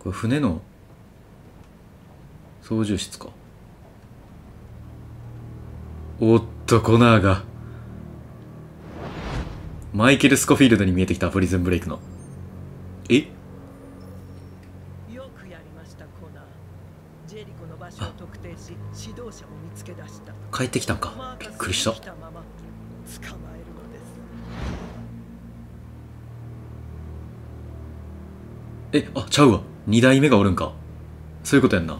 これ船の操縦室か。おっとコナーが。マイケル・スコフィールドに見えてきたプリズンブレイクの。え？よくやりましたコナー。ジェリコの場所を特定し指導者を見つけ出した。帰ってきたんか。びっくりした。えるのです。えあちゃうわ二代目がおるんか？そういうことやんな。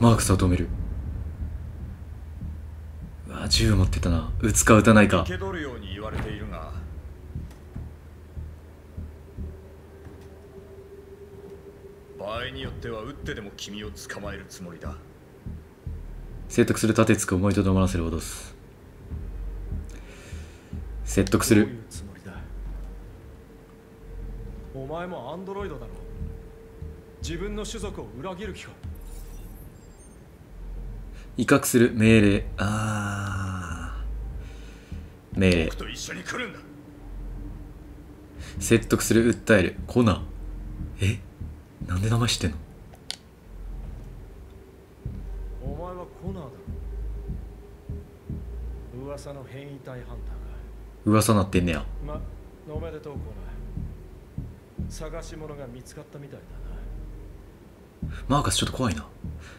マークスを止める。うわ銃持ってたな。撃つか撃たないか。受け取るように言われているが。場合によっては撃ってでも君を捕まえるつもりだ。説得する盾つく思いとどまらせる脅す。説得するお前もアンドロイドだろ。自分の種族を裏切る気か。威嚇する命令。あー。命令。僕と一緒に来るんだ。説得する訴える。コナーえ？なんで名前知ってんの？お前はコナーだろ。噂の変異体ハンターが噂なってんねや。まおめでとうコナー探し物が見つかったみたいだマーカスちょっと怖いな。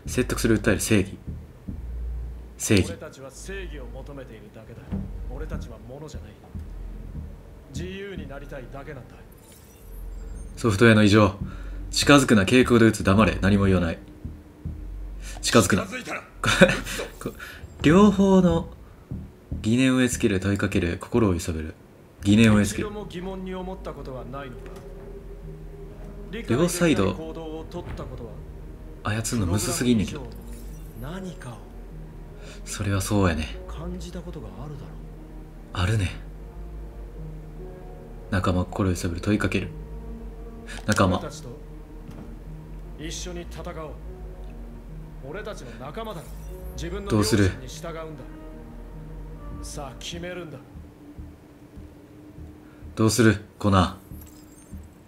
説得する訴える正義。正義。な俺たちは正義を求めているだけだ。俺たちは物じゃない。自由になりたいだけなんだ。ソフトウェアの異常。近づくな傾向で撃つ。黙れ。何も言わない。近づくな。両方の疑念を植え付ける問いかける心を揺さぶる。疑念を植え付ける。一度も疑問に思ったことはないのか？両サイド操るのむずすぎんねんけど。それはそうやね。感じたことがあるだろあるね。仲間心を揺さぶる問いかける。仲間。俺たちと一緒に戦おう俺たちの仲間だ。ろ自分のどうする？良心に従うんだ。さあ決めるんだ。どうする？コナー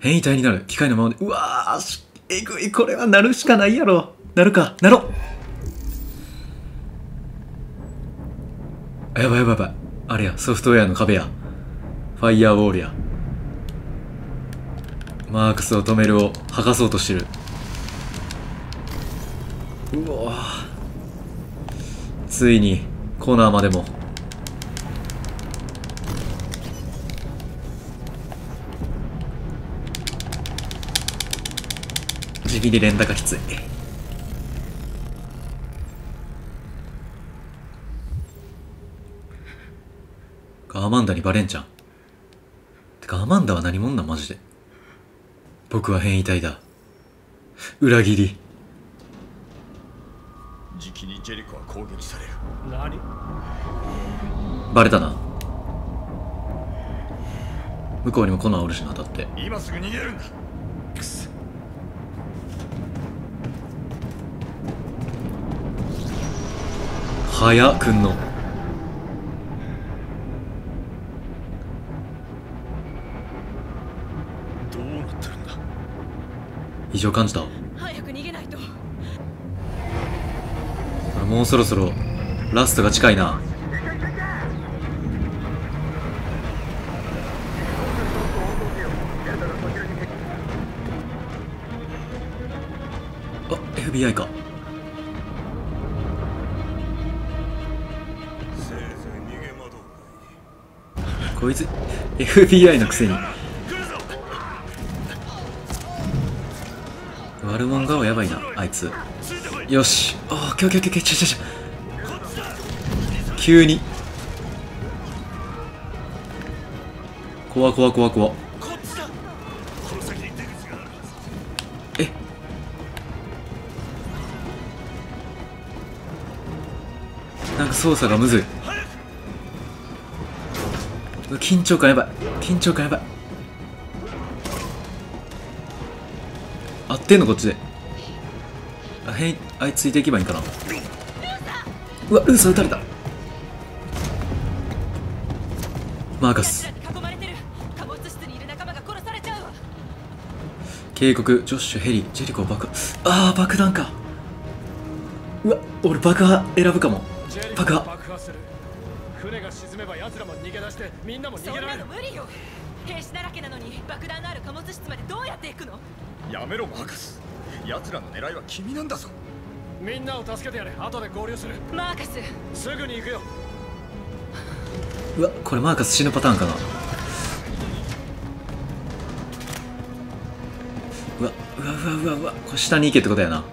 変異体になる機械のままでうわーしえぐいこれはなるしかないやろ。なるかなろやばいやばいやばい。あれやソフトウェアの壁や。ファイヤーウォールやマークスを止めるを剥がそうとしてる。うわついにコーナーまでも。地味に連打がきつい。アマンダにバレんじゃん。てかアマンダは何者なん？マジで。僕は変異体だ。裏切り。じきにジェリコは攻撃される。何？バレたな。向こうにもコナンおるしなだって。今すぐ逃げるんだ早っくんの。どうなってるんだ？異常感じた？早く逃げないと。もうそろそろラストが近いな。あ FBI かこいつ FBI のくせに。悪者顔やばいなあいつ。よし。あーオッケーオッケーオッケー。ちょちょちょ。急に。怖怖怖怖。こっちだこの先に出口があるえ？なんか操作がむずい。緊張感やばい。緊張感やばい。合ってんのこっちで。あへいあいついていけばいいんかな。うわルーサ撃たれた。マーカス。警告ジョッシュヘリジェリコ爆ああ爆弾か。うわ俺爆破選ぶかも。爆破。船が沈めば奴らも逃げ出してみんなも逃そんなげられるの無理よ。兵士だらけなのに爆弾のある貨物室までどうやって行くの？やめろマーカス。奴らの狙いは君なんだぞ。みんなを助けてやれ。後で合流する。マーカス。すぐに行くよ。うわこれマーカス死ぬパターンかな。うわうわうわうわうわこれ下に行けってことやな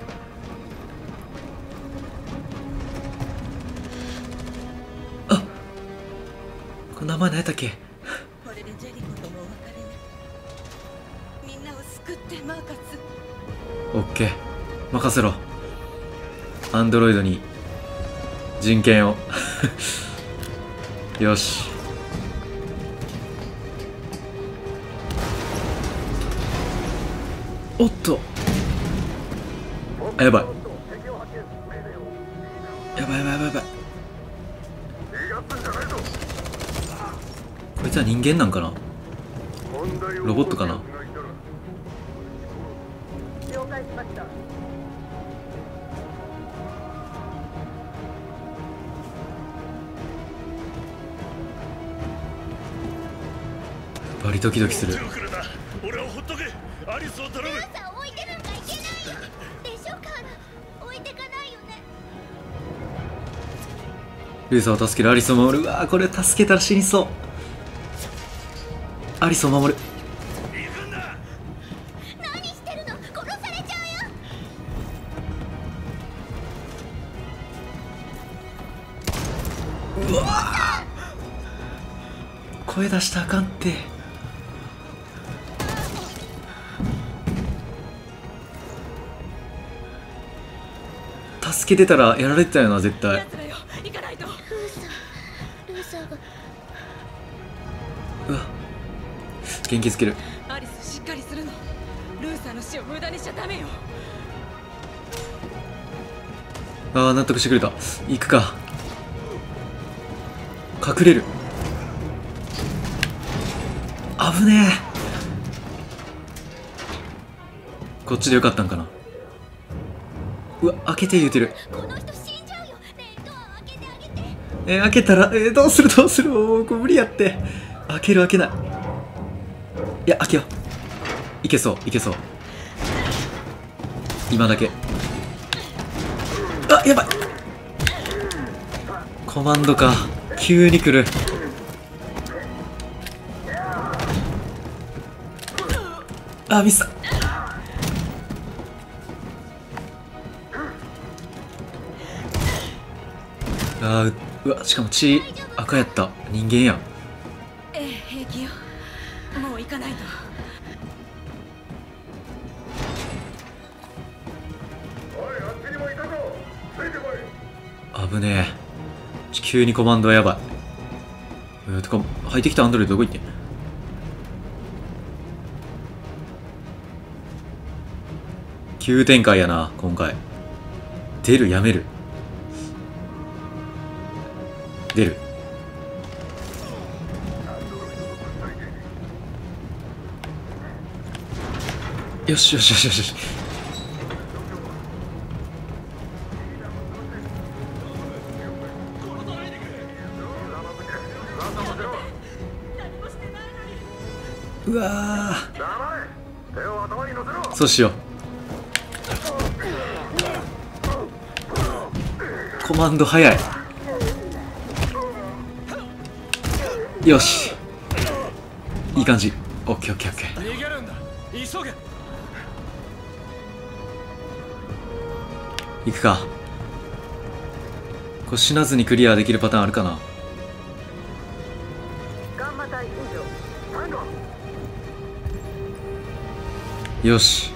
これ名前何やったっけ？これでジェリコともお別れ。ねみんなを救ってマーカス。オッケー。任せろ。アンドロイドに人権を。よし。おっと。あやばいいつは人間なんかな？ロボットかな？バリドキドキする。俺をほっとけアリスを頼むさん置いてなんかいけない。よでしょカーラ置いてかないよね。ルーサーを助けるアリスを守る。うわーこれ助けたら死にそうアリスを守る。何してるの殺されちゃうよ声出したあかんって。助けてたらやられてたよな絶対。元気つけるアリスしっかりするの。ルーサーの死を無駄にしちゃダメよ。ああ納得してくれた。行くか。隠れる。危ねえ。こっちでよかったんかな。うわ開けて言うてる。えー開けたら、えーどうするどうする。もう無理やって。開ける開けないいや開けよう。いけそういけそう。今だけ。あやばい。コマンドか。急に来る。あミスった。あううわしかも血赤やった。人間やん。急にコマンドはやばい。えー、てか入ってきたアンドロイドどこ行って急展開やな今回。出るやめる。出る。よしよしよしよし。うわー。そうしよう。コマンド早い。よし。いい感じ。オッケーオッケーオッケー。逃げるんだ。急げ。行くか。これ死なずにクリアできるパターンあるかなよし。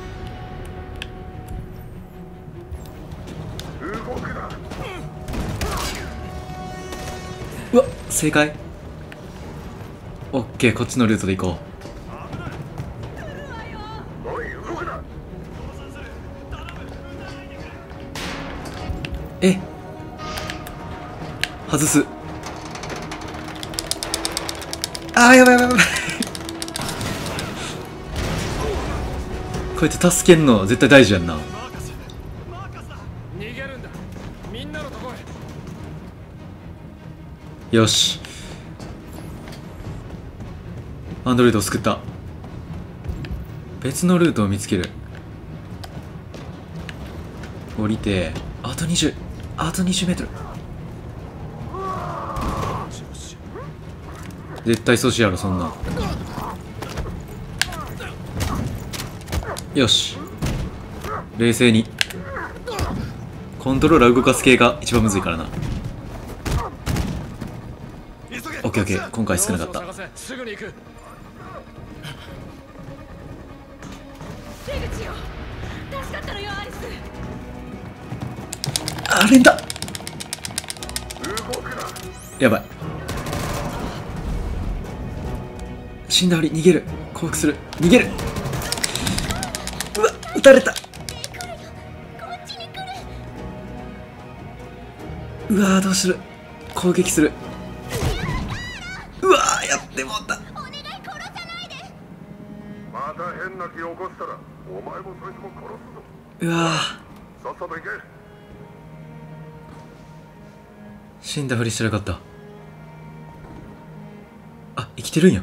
うわ正解。オッケーこっちのルートで行こう。え外す。あーやばいやばいやばい。こうやって助けんの絶対大事やんな。よし。アンドロイドを救った。別のルートを見つける。降りてあと20あと20メートル。絶対阻止やろそんなよし。冷静に。コントローラー動かす系が一番むずいからな。オッケーオッケー。今回少なかった。探せすぐに行く。出口よ。助かったのよアリス。あれだ。やばい。死んだふり逃げる。降伏する。逃げるたれた。うわーどうする。攻撃する。うわーやってもうた。また変な気を起こしたらお前もそいつも殺うわー。すぞさっさと行け。死んだふりしてなかった。あ生きてるんや。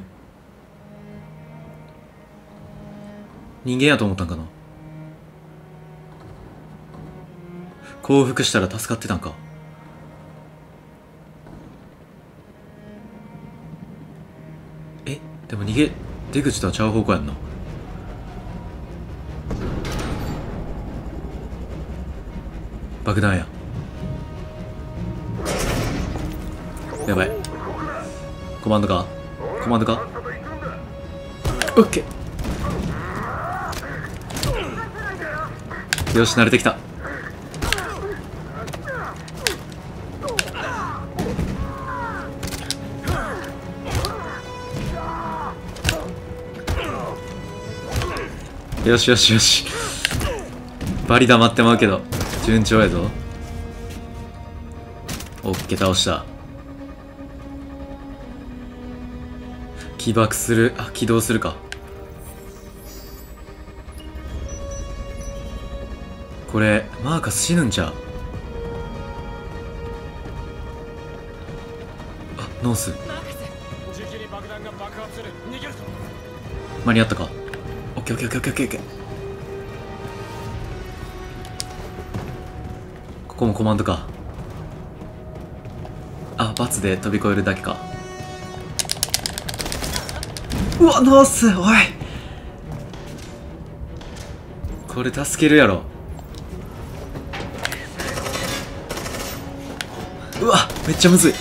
人間やと思ったんかな降伏したら助かってたんか？えでも逃げ出口とはちゃう方向やんな。爆弾や。やばい。コマンドか？コマンドか？オッケー。よし慣れてきた。よしよしよし。バリ黙ってまうけど順調やぞ。オッケー倒した。起爆するあ起動するか。これマーカス死ぬんちゃう？あノース。間に合ったか？ッケーオッケーオッケーオッケーオッケーここもコマンドか。あバツで飛び越えるだけか。うわノースおい。これ助けるやろ。うわめっちゃむずい。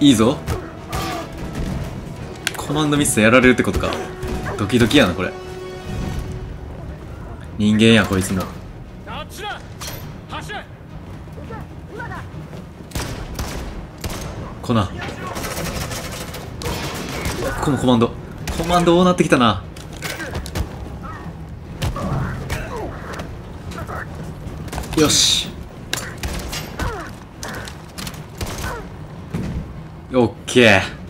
いいぞ。コマンドミスやられるってことか。ドキドキやなこれ。人間やこいつもあっちだ。走れ。コナン。ここもコマンド。コマンド多なってきたな。よし。オッケー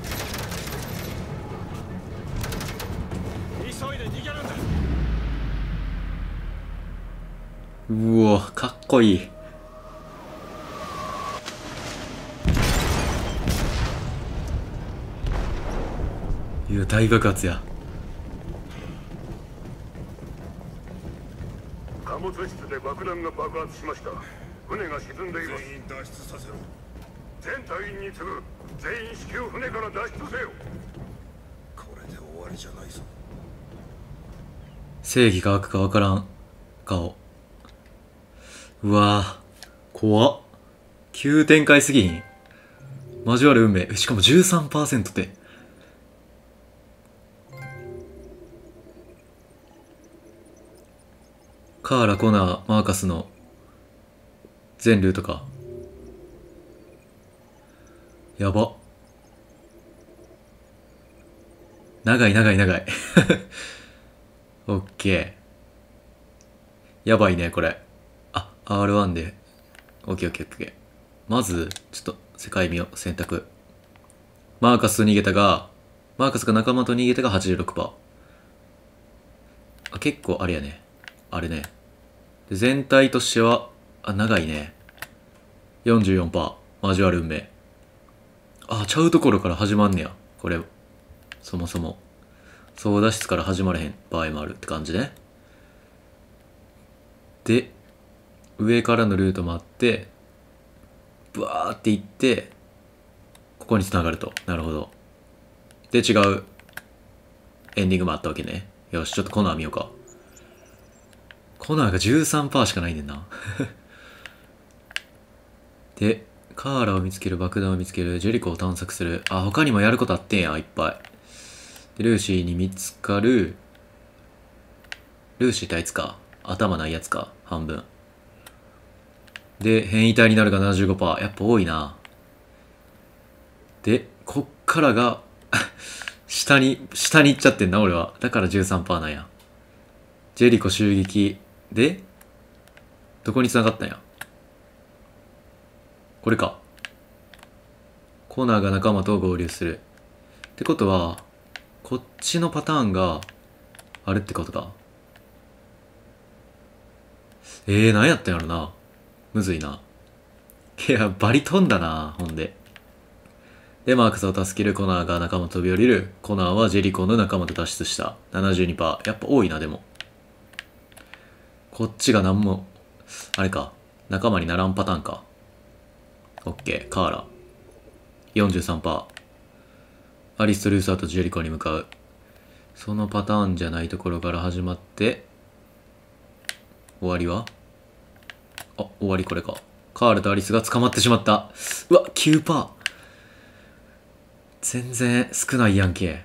こいい。いや大爆発や。貨物室で爆弾が爆発しました。船が沈んでいます。全員脱出させろ。全隊員に次ぐ。全員至急船から脱出せよ。これで終わりじゃないぞ。正義か悪か分からん顔うわ。ー怖っ。急展開すぎひん。交わる運命。しかも13%って。カーラコナーマーカスの全ルートか。やば。長い長い長い。オッケー。やばいね、これ。R1 で。オッケーオッケーオッケー。まず、ちょっと、世界見を選択。マーカスと逃げたが、マーカスが仲間と逃げてが86%。あ、結構あれやね。あれね。で全体としては、あ、長いね。44%。交わる運命。あ、ちゃうところから始まんねや。これ。そもそも。操舵室から始まれへん場合もあるって感じね。で、上からのルートもあって、ブワーって行って、ここに繋がると。なるほど。で、違うエンディングもあったわけね。よし、ちょっとコナー見ようか。コナーが13%しかないねんな。で、カーラを見つける、爆弾を見つける、ジェリコを探索する。あ、他にもやることあってんや、いっぱい。で、ルーシーに見つかる。ルーシーってあいつか。頭ないやつか。半分。で、変異体になるが75%。やっぱ多いな。で、こっからが、下に、下に行っちゃってんな、俺は。だから13%なんや。ジェリコ襲撃で、どこに繋がったんや？これか。コーナーが仲間と合流する。ってことは、こっちのパターンがあるってことか。えー、何やったんやろな。むずいな。いや、バリ飛んだな、ほんで。で、マークスを助けるコナーが仲間飛び降りる。コナーはジェリコの仲間と脱出した。72%。やっぱ多いな、でも。こっちが何も、あれか。仲間にならんパターンか。オッケー、カーラ。43%。アリスとルーサーとジェリコに向かう。そのパターンじゃないところから始まって、終わりはあ、終わりこれか。カールとアリスが捕まってしまった。うわ、9%。全然少ないやんけ。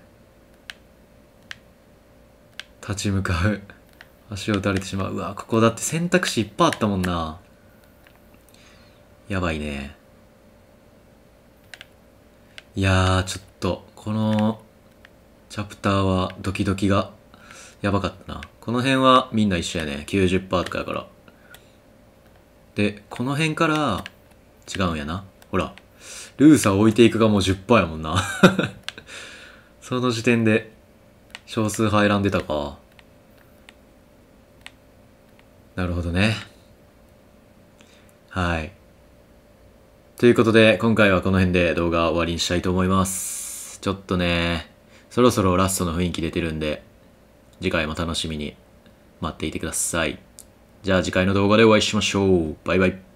立ち向かう。足を打たれてしまう。うわ、ここだって選択肢いっぱいあったもんな。やばいね。いやー、ちょっと、この、チャプターはドキドキがやばかったな。この辺はみんな一緒やね。90%とかやから。で、この辺から違うんやな。ほら。ルーサー置いていくがもう10%やもんな。その時点で少数派選んでたか。なるほどね。はい。ということで、今回はこの辺で動画終わりにしたいと思います。ちょっとね、そろそろラストの雰囲気出てるんで、次回も楽しみに待っていてください。じゃあ次回の動画でお会いしましょう。バイバイ。